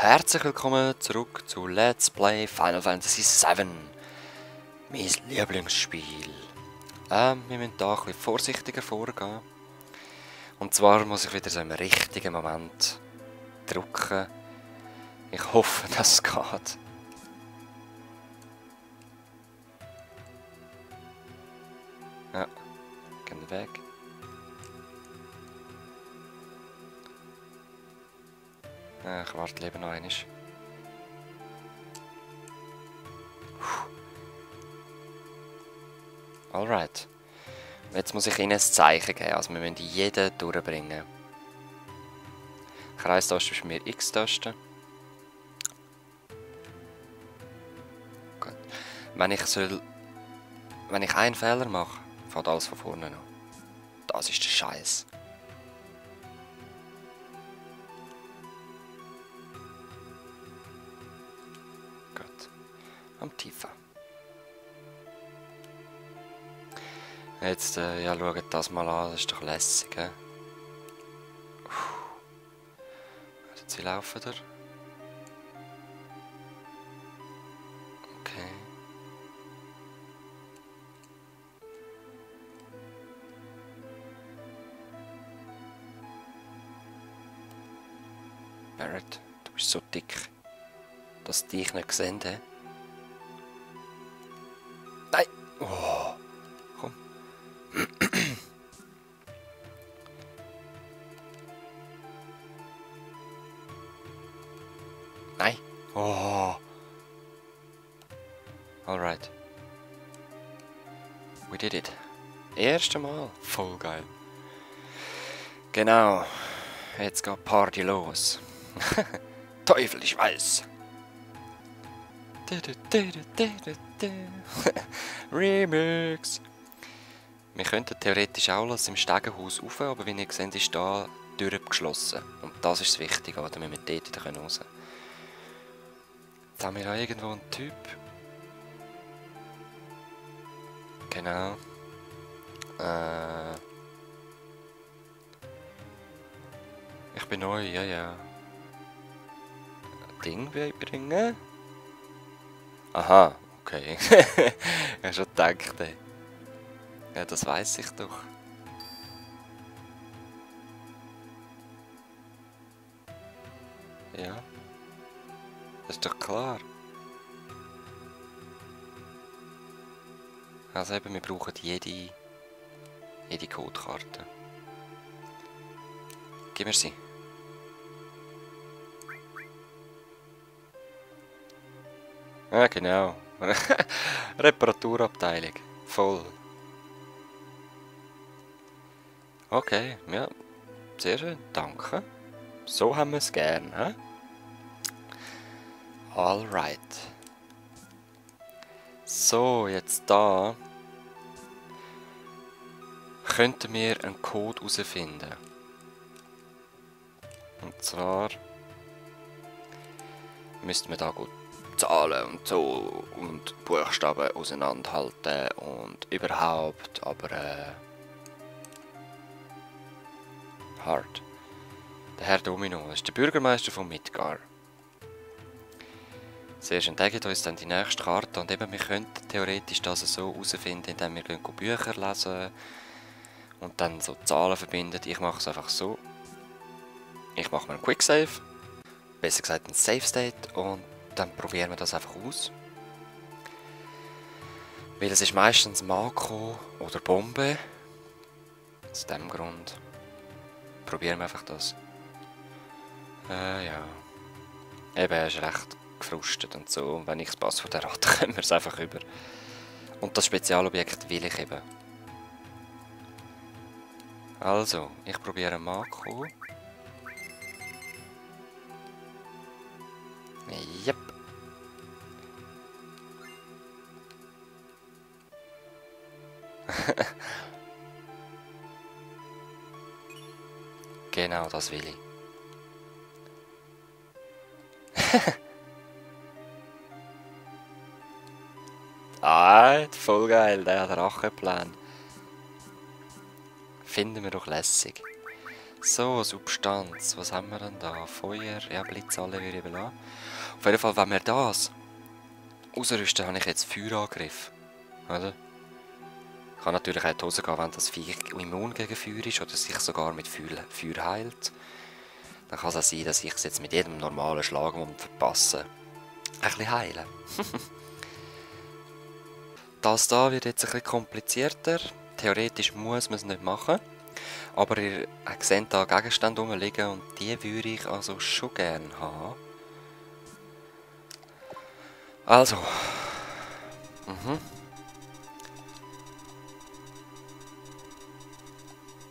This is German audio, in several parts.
Herzlich willkommen zurück zu Let's Play Final Fantasy VII. Mein Lieblingsspiel. Ähm, wir müssen da ein bisschen vorsichtiger vorgehen. Und zwar muss ich wieder so im richtigen Moment drücken. Ich hoffe, dass es geht. Ja, gehen weg. Ja, ich warte lieber noch einmal. Alright. Jetzt muss ich ihnen ein Zeichen geben, also wir müssen jeden durchbringen. Kreistaste ist mir X-Taste. Gut. Wenn ich soll... Wenn ich einen Fehler mache, fängt alles von vorne an. Das ist der Scheiß. Am Tiefer. Jetzt, äh, ja, schaut das mal an, das ist doch lässig, hä? Also, sie laufen da. Okay. Barrett, du bist so dick, dass dich nicht gesehen haben. Oh, komm. Nein! Oh! Alright. We did it. Erste Mal. Voll geil. Genau. Jetzt geht Party los. Teufel, ich weiß. Remix. Wir könnten theoretisch auch im Stegenhaus rauf, aber wie ihr seht, ist da die Tür geschlossen. Und das ist das Wichtige, oder? Wir müssen dort wieder raus. Jetzt haben wir da irgendwo einen Typ. Genau. Äh. Ich bin neu, ja, ja. Ding beibringen? Aha, okay. ich schon gedacht. ey. Ja, das weiß ich doch. Ja. Das ist doch klar. Also eben, wir brauchen jede, jede Codekarte. Gib mir sie. Ja, genau. Reparaturabteilung. Voll. Okay, ja. Sehr schön, danke. So haben wir es gern, hä? Alright. So, jetzt da könnten wir einen Code herausfinden. Und zwar müssten wir da gut Zahlen und so und Buchstaben auseinanderhalten und überhaupt, aber äh, hart. Der Herr Domino ist der Bürgermeister von Midgar. Sehr schön, der gibt uns dann die nächste Karte und eben wir könnten theoretisch das so herausfinden, indem wir Bücher lesen und dann so Zahlen verbinden. Ich mache es einfach so. Ich mache mir einen Quicksave, besser gesagt einen Save State und dann probieren wir das einfach aus. Weil es ist meistens Makro oder Bombe. Aus dem Grund probieren wir einfach das. Äh, ja. Eben, er ist recht gefrustet und so. Und wenn ich das Passwort errate, können wir es einfach über. Und das Spezialobjekt will ich eben. Also, ich probiere Makro. Yep. genau, das will ich. ah, voll geil, der hat Racheplan. Finden wir doch lässig. So, Substanz. Was haben wir denn da? Feuer, ja, Blitz, alle würde ich belassen. Auf jeden Fall, wenn wir das ausrüsten, habe ich jetzt Feuerangriff. Oder? Kann natürlich auch die Hose gehen, wenn das Viech immun gegen Feuer ist oder sich sogar mit Feuer heilt. Dann kann es auch sein, dass ich es jetzt mit jedem normalen Schlag verpassen ein bisschen heilen. das da wird jetzt ein bisschen komplizierter. Theoretisch muss man es nicht machen. Aber ihr seht hier Gegenstände rumliegen und die würde ich also schon gerne haben. Also. Mhm.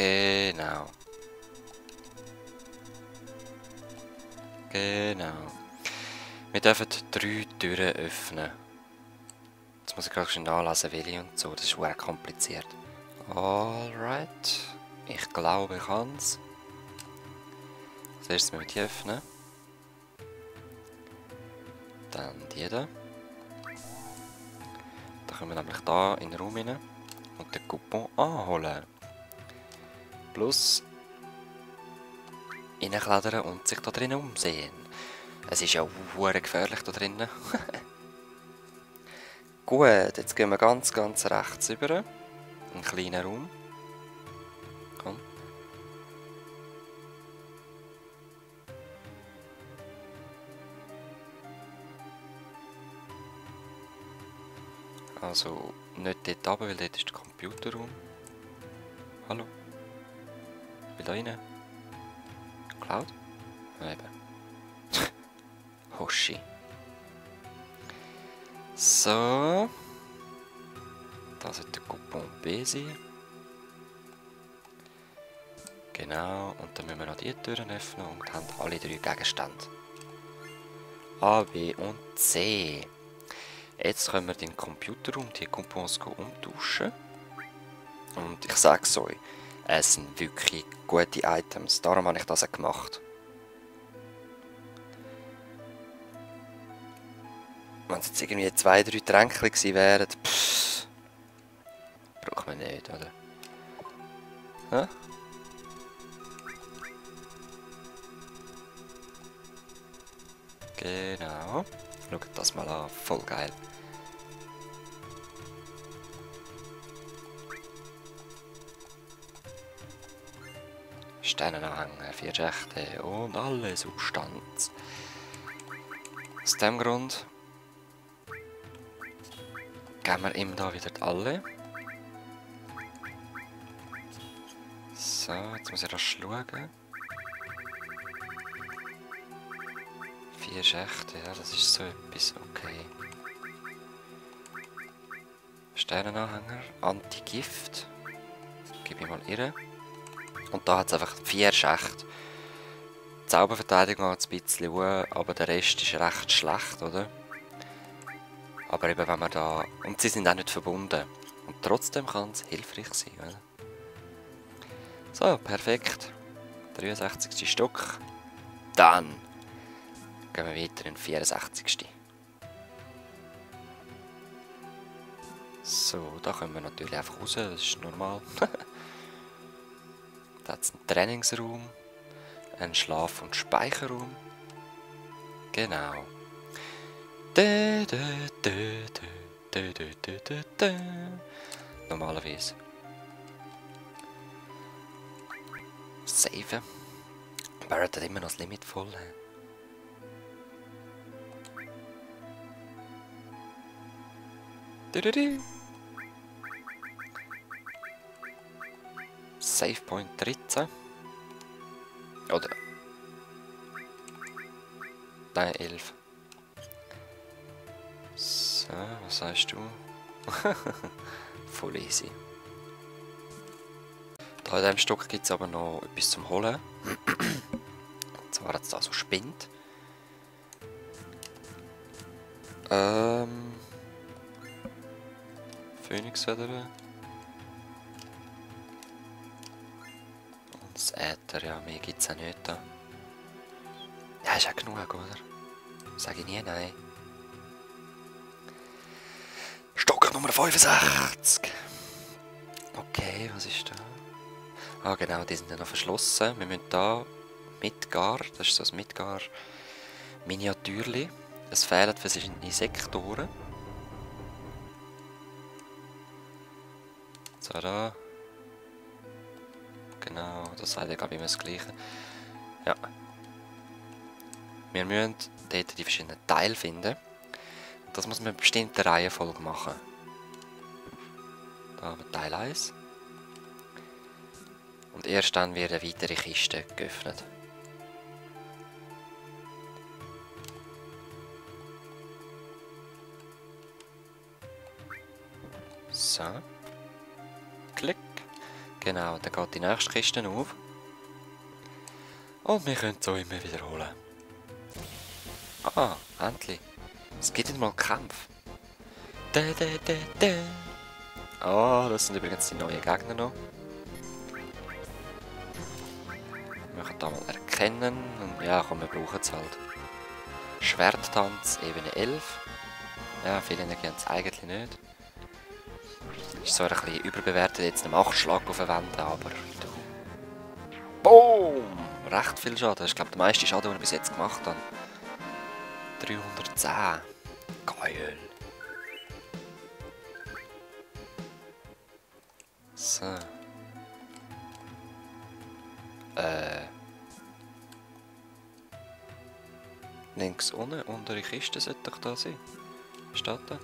Genau. Genau. Wir dürfen drei Türen öffnen. Jetzt muss ich gerade schon anlesen, welche und so. Das ist sehr kompliziert. Alright. Ich glaube, ich kann es. Erstes müssen wir die öffnen. Dann die da. Da können wir nämlich da in den Raum rein und den Coupon anholen. Plus reinklettern und sich da drinnen umsehen. Es ist ja sehr gefährlich da drinnen. Gut, jetzt gehen wir ganz, ganz rechts über. Einen kleinen Raum. Komm. Also nicht dort runter, weil dort ist der Computerraum. Hallo? Will da rein? Cloud? Ja, eben. Hoshi. So. Da sollte der Coupon B sein. Genau, und dann müssen wir noch die Türen öffnen und haben alle drei Gegenstände. A, B und C. Jetzt können wir den Computerraum, die Coupons umtauschen. Und ich sage es euch, es sind wirklich gute Items, darum habe ich das auch gemacht. Wenn es jetzt irgendwie zwei, drei Tränke gewesen wären, pff, braucht man nicht, oder? Hä? Genau. Schaut das mal an, voll geil. Sternenanhänger, vier Schächte und alle Substanz. Aus dem Grund geben wir ihm da wieder alle. So, jetzt muss ich rasch schauen. Vier Schächte, ja, das ist so etwas, okay. Sternenanhänger, Antigift. Gib ich mal ihre. Und da hat es einfach vier Schächte. Die Zauberverteidigung hat ein bisschen hoch, aber der Rest ist recht schlecht, oder? Aber eben wenn man da... Und sie sind auch nicht verbunden. Und trotzdem kann es hilfreich sein, oder? So, perfekt. 63. Stück. Dann gehen wir weiter in den 64. So, da können wir natürlich einfach raus, das ist normal. Da hat es einen Trainingsraum, einen Schlaf- und Speicherraum. Genau. Normalerweise. Save. Barrett hat immer noch das Limit voll. Du, du, du. Save Point 13. Oder. Nein, 11. So, was sagst du? Voll easy. Da in diesem Stock gibt es aber noch etwas zum Holen. Und zwar es da so Spind. Ähm. Phoenixfeder. Äther, ja, mehr gibt es auch nicht da. Ja, ist auch genug, oder? Sag ich nie nein. Stock Nummer 65. Okay, was ist da? Ah genau, die sind ja noch verschlossen. Wir müssen da Midgar, das ist so ein Midgar Miniatürli. Es fehlen verschiedene Sektoren. So, da. Genau, das sagt ja glaube immer das gleiche. Ja. Wir müssen dort die verschiedenen Teile finden. Das muss man in bestimmter Reihenfolge machen. Da haben wir Teil 1. Und erst dann wird eine weitere Kiste geöffnet. So. Genau, dann geht die nächste Kiste auf. Und wir können so immer wiederholen. Ah, endlich. Es gibt nicht mal Kampf. Da, da, da, da. Oh, das sind übrigens die neuen Gegner noch. Wir können da mal erkennen. Und ja, komm, wir brauchen es halt. Schwerttanz, Ebene 11. Ja, viel Energie haben es eigentlich nicht. Ist zwar ein bisschen überbewertet, jetzt einen Machtschlag verwenden, aber... Boom! Recht viel Schaden. Das ist, glaube ich, der meiste Schaden, den ich bis jetzt gemacht habe. 310. Geil. So. Äh. Links unten, untere Kiste sollte doch da sein. Steht da?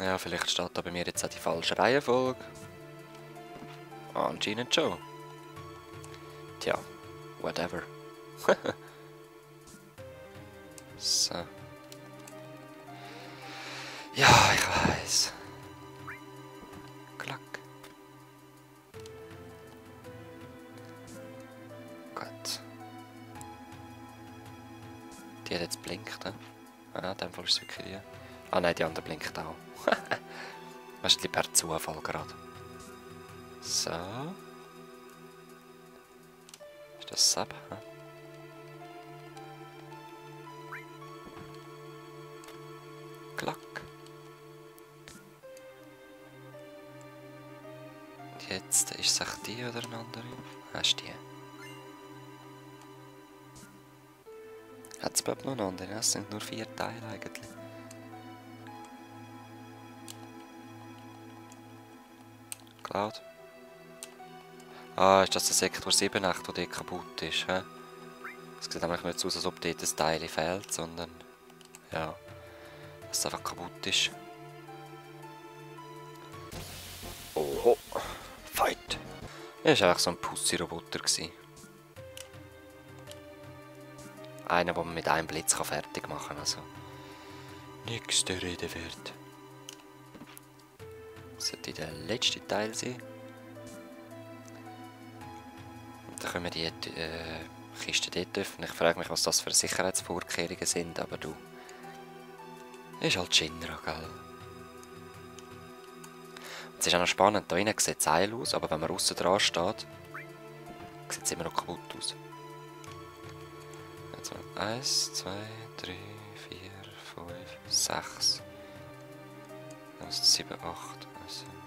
Ja, vielleicht steht da bei mir jetzt auch die falsche Reihenfolge. Anscheinend schon. Tja, whatever. so. Ja, ich weiß. Klack. Gut. Die hat jetzt blinkt, ne? Ah, in dem Fall ist es wirklich die. Ah nein, die andere blinkt auch. Wahrscheinlich per Zufall gerade. So. Ist das Sub? Hm? Klack. Und jetzt ist es echt die oder eine andere? Ah, ist die. Hat es überhaupt noch eine andere? Es sind nur vier Teile eigentlich. Cloud. Ah, ist das der Sektor 7 echt, der dort kaputt ist? Es sieht nämlich nicht so aus, als ob dort ein Teil fehlt, sondern... Ja... Dass es einfach kaputt ist. Oho! Fight! Das war eigentlich so ein Pussy-Roboter. Einer, den man mit einem Blitz fertig machen kann, also... Nichts der Rede wert. Sollte der letzte Teil sein. Und dann können wir die äh, Kiste dort öffnen. Ich frage mich, was das für Sicherheitsvorkehrungen sind, aber du... Ist halt Shinra, gell? Es ist auch noch spannend, da innen sieht es heil aus, aber wenn man außen dran steht, sieht es immer noch kaputt aus. Also 1, 2, 3, 4, 5, 6, 7, 8.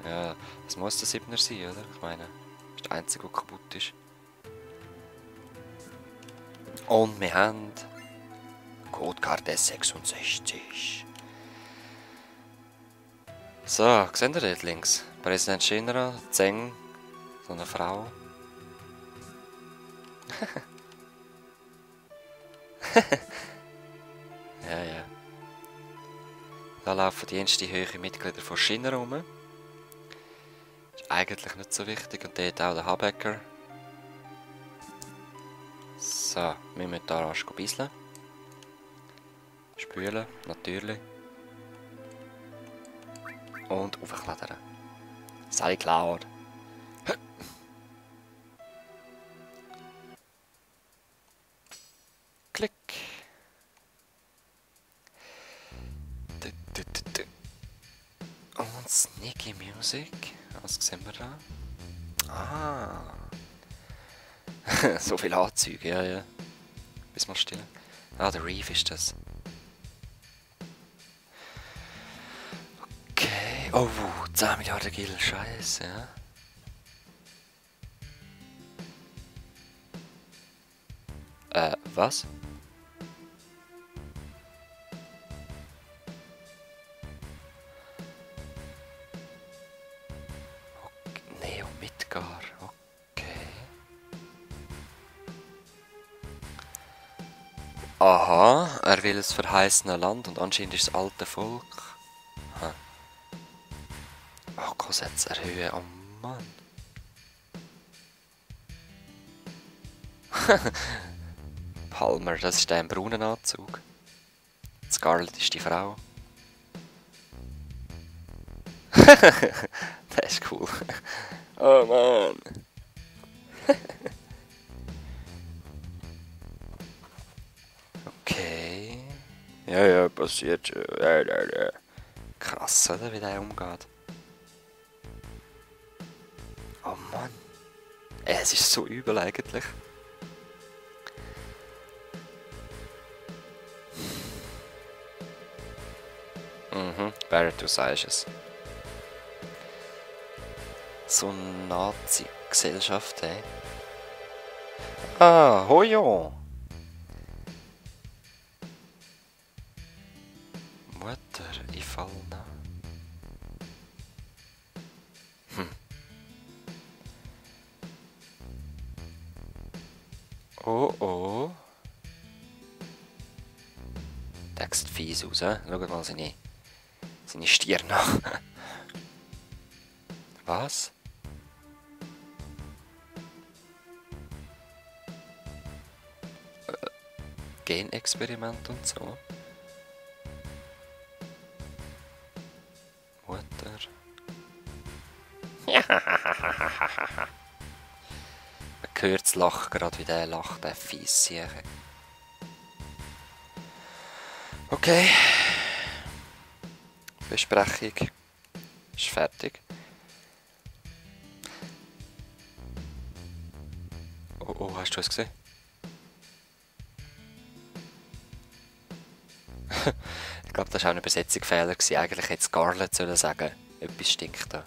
Ja, das muss der 7er sein, oder? Ich meine, das ist der einzige, der kaputt ist. Und wir haben Codekarte 66. So, seht ihr dort links? Präsident Shinra, Zeng, so eine Frau. ja, ja. Da laufen die ersten höheren Mitglieder von Shinra rum. Eigentlich nicht so wichtig. Und dort auch der Habecker. So, wir müssen da rasch bisseln. Spülen, natürlich. Und aufklettern. Sei klar. Klick. Und Sneaky Music. Was sehen wir da? Ah. so viele Anzüge, ja, ja. Bis mal still. Ah, der Reef ist das. Okay. Oh, 10 Milliarden Gil, scheiße, ja. Äh, was? Will das verheißene Land und anscheinend ist das alte Volk. Hm. Akkusätze erhöhen, oh Mann. Palmer, das ist der im braunen Anzug. Scarlett ist die Frau. das ist cool. Oh Mann. Ja, ja, passiert schon. Ja, ja, ja. Krass, oder, wie der umgeht. Oh Mann. Es ist so übel eigentlich. Mhm, Barrett, du sagst es. So eine Nazi-Gesellschaft, ey. Ah, hojo! Mutter, ich fall nach. Hm. Oh oh. Der fies aus, hä? Schaut mal seine, seine Stirn an. Was? Äh, Genexperiment und so. Man hört das Lachen gerade, wie der lacht, der fies Sieche. Okay. Besprechung ist fertig. Oh, oh, hast du es gesehen? ich glaube, das war auch ein Übersetzungsfehler. Eigentlich hätte Scarlett sollen sagen, etwas stinkt da.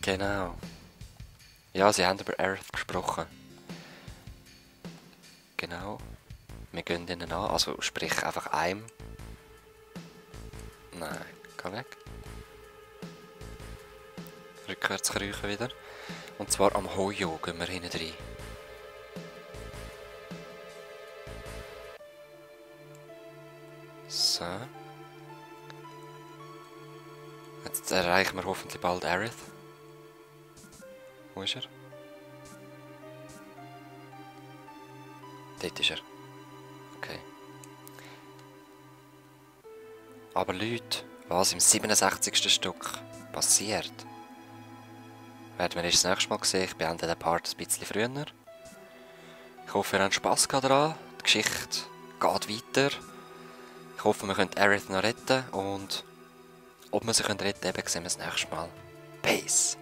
Genau. Ja, sie haben über Earth gesprochen. Genau. Wir gehen ihnen an, also sprich einfach einem. Nein, geh weg. Rückwärts kriechen wieder. Und zwar am Hoyo gehen wir hinten rein. So. Jetzt erreichen wir hoffentlich bald Aerith. Wo ist er? Dort ist er. Okay. Aber Leute, was im 67. Stück passiert, werden wir das nächste Mal sehen. Ich beende den Part ein bisschen früher. Ich hoffe, ihr habt Spass daran. Die Geschichte geht weiter. Ich hoffe, wir können Aerith noch retten und ob wir sie retten können, sehen wir das nächste Mal. Peace!